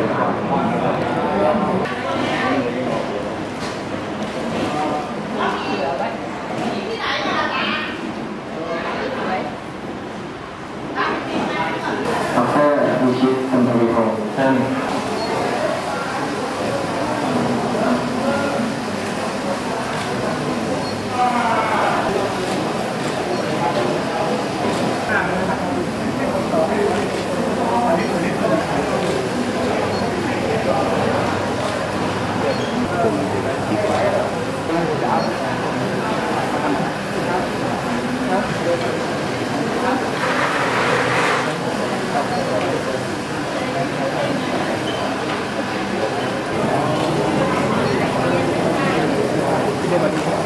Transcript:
ดรบุชิตคุณทวีพงษ์ท่าน ได้มาดู